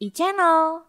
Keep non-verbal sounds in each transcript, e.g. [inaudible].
e-channel.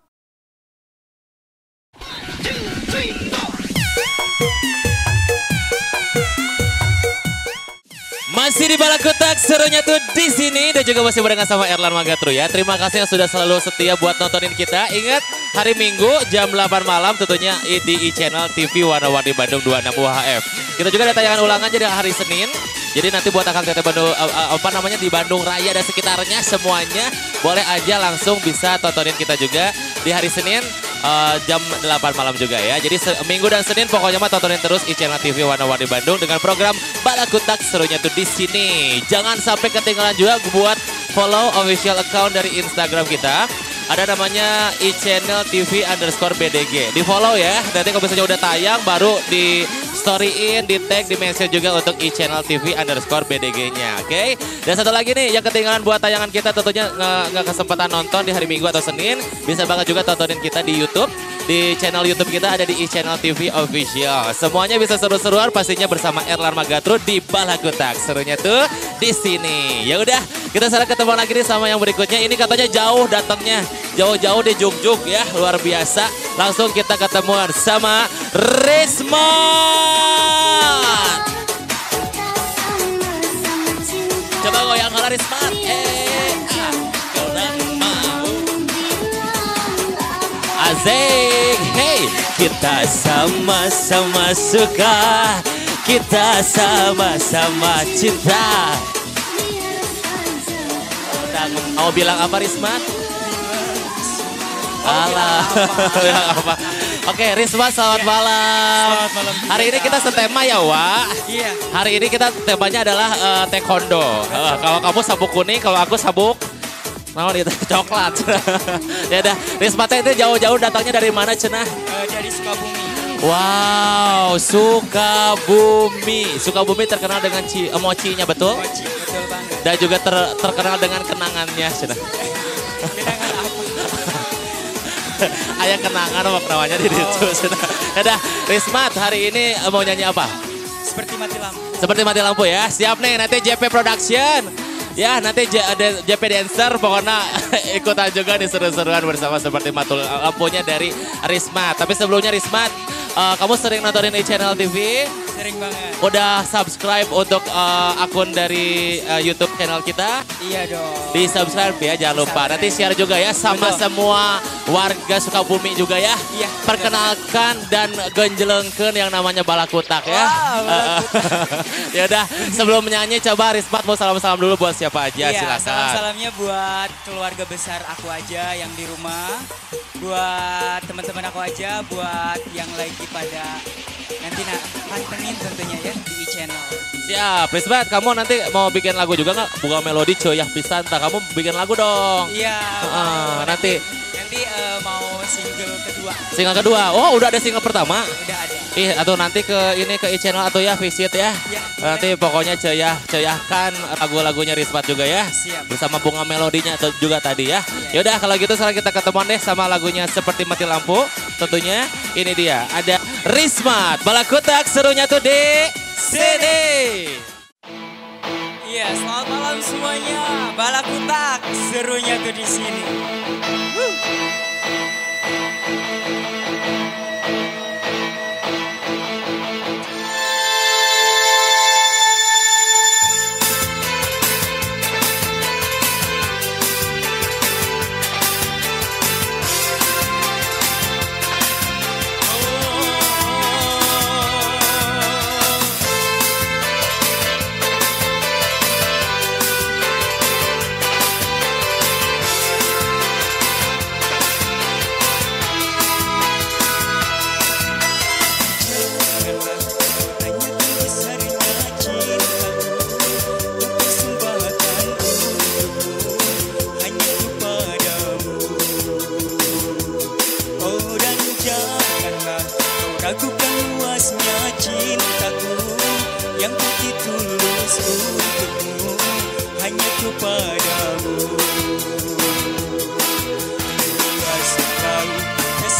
Masih di Balakutak, serunya tuh di sini dan juga masih barengan sama Erlan Magatru ya. Terima kasih yang sudah selalu setia buat nontonin kita. Ingat hari Minggu jam 8 malam tentunya di e-channel TV Warna-Warni Bandung 26 UHF. Kita juga ada tayangan ulangan jadi hari Senin. Jadi nanti buat akan teteh Bandung apa namanya di Bandung Raya dan sekitarnya semuanya boleh aja langsung bisa tontonin kita juga di hari Senin uh, jam 8 malam juga ya. Jadi Minggu dan Senin pokoknya mah tontonin terus e-channel TV Warna-Warni Bandung dengan program Balakutak serunya tuh di sini. Jangan sampai ketinggalan juga buat follow official account dari Instagram kita. Ada namanya e-channel TV underscore BDG. Di follow ya. Nanti kalau misalnya udah tayang baru di storyin, di tag, di mention juga untuk e-channel TV underscore BDG-nya. Oke. Okay? Dan satu lagi nih yang ketinggalan buat tayangan kita tentunya nggak kesempatan nonton di hari Minggu atau Senin. Bisa banget juga tontonin kita di Youtube. Di channel Youtube kita ada di e-channel TV official. Semuanya bisa seru-seruan pastinya bersama Erlan Magatru di Balakutak. Serunya tuh di sini. Ya udah, kita sekarang ketemu lagi nih sama yang berikutnya. Ini katanya jauh datangnya. Jauh-jauh di Juk-Juk ya, luar biasa. Langsung kita ketemuan sama Rismon. Coba goyang kalau Rismon. Eh, ah, Asik, hey, kita sama-sama suka, kita sama-sama cinta. Mau bilang apa Risman? Alah, apa? [laughs] Oke, Risma selamat malam. Selamat malam. Hari ini kita setema ya, Wak. Iya. Hari ini kita temanya adalah uh, taekwondo. Uh, kalau kamu sabuk kuning, kalau aku sabuk Mau itu [laughs] coklat. [laughs] ya udah, Risma teh itu jauh-jauh datangnya dari mana, Cenah? Uh, dari Sukabumi. Wow, Sukabumi. Sukabumi terkenal dengan ci, mochinya, betul? Mochi, betul banget. Dan juga ter, terkenal dengan kenangannya, Cenah. Kenangan? [laughs] Ayah kenangan sama namanya di situ. Udah, Rismat hari ini mau nyanyi apa? Seperti mati lampu. Seperti mati lampu ya. Siap nih nanti JP Production. Ya nanti J ada JP Dancer pokoknya [laughs] ikutan juga di seru-seruan bersama seperti mati lampunya dari Rismat. Tapi sebelumnya Rismat, uh, kamu sering nontonin di channel TV? Sering banget. Udah subscribe untuk uh, akun dari uh, YouTube channel kita? Iya dong. Di subscribe ya, jangan lupa. Nanti share juga ya sama Betul. semua warga Sukabumi juga ya. Iya. Perkenalkan dan genjelengkeun yang namanya Balakutak ya. [laughs] Balakutak. ya udah, sebelum menyanyi coba Rismat mau salam-salam dulu buat siapa aja Iya, silakan. salam-salamnya buat keluarga besar aku aja yang di rumah. Buat teman-teman aku aja, buat yang lagi pada nanti nak pantengin tentunya ya di e-channel. Siap, Rismat kamu nanti mau bikin lagu juga nggak? Buka melodi coyah pisan, tak kamu bikin lagu dong. Iya. Heeh, nanti Nanti eh, mau single kedua. single kedua. Oh, udah ada single pertama. Udah ada. Ih, atau nanti ke ini ke e-channel atau ya visit ya. Ya, Nanti pokoknya ceyah ceyahkan lagu-lagunya Rismat juga ya. Siap. Bersama bunga melodinya atau juga tadi ya. Yaudah kalau gitu sekarang kita ketemuan deh sama lagunya seperti mati lampu. Tentunya ini dia ada Rismat Balakutak serunya tuh di sini. Iya, selamat malam semuanya. Balakutak, serunya tuh di sini.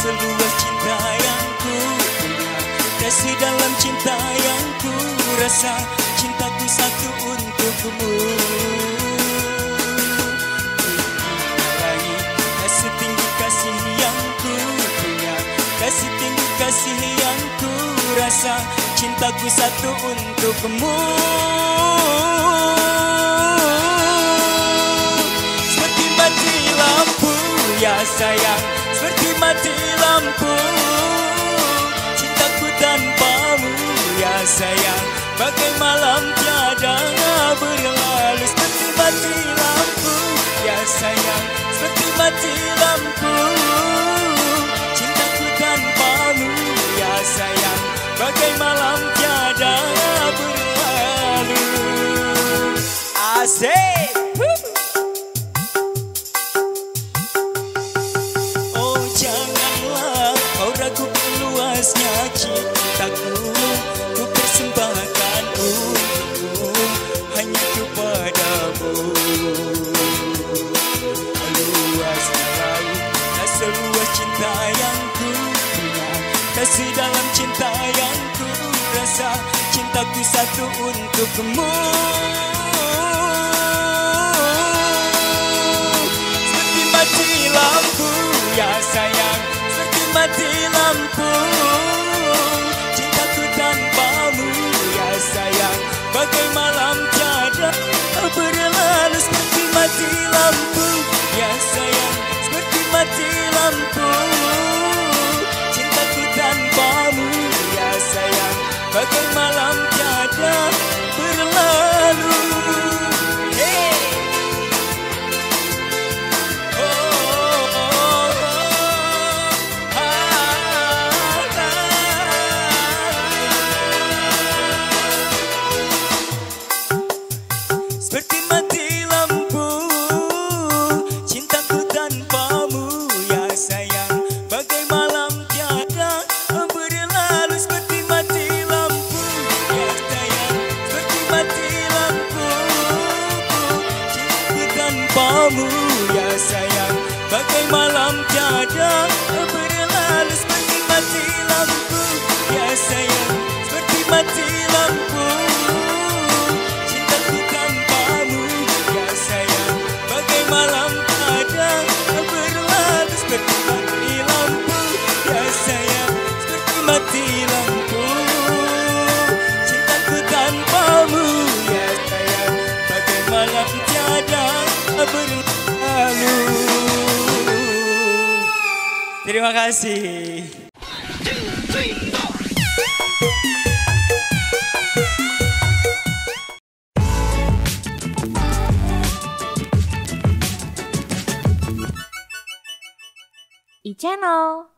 seluas cinta yang ku Kasih dalam cinta yang ku rasa. Cintaku satu untukmu. Kasih tinggi kasih yang ku Kasih tinggi kasih yang ku rasa. Cintaku satu untukmu. Seperti mati lampu ya sayang. Seperti mati lampu Cintaku tanpamu ya sayang. Bagai malam tiada berlalu Seperti mati lampu ya sayang. Seperti mati lampu cintaku Ku persembahkan untukmu hanya kepadamu. Luasnya laut tak seluas cinta yang ku punya. Tak sedalam cinta yang ku rasa Cintaku satu untukmu. Seperti mati lampu ya sayang. Seperti mati lampu mati lampu. Ya sayang Seperti mati lampu. Cintaku tanpamu. Ya sayang Bagai malam tiada berlalu tanpamu ya sayang. Bagai malam tiada berlalu Seperti mati lampu. Ya sayang Seperti mati lampu. Cintaku tanpamu. Ya sayang Bagai malam tiada berlalu Seperti mati lampu. Ya sayang Seperti mati lampu Terima kasih. e-channel.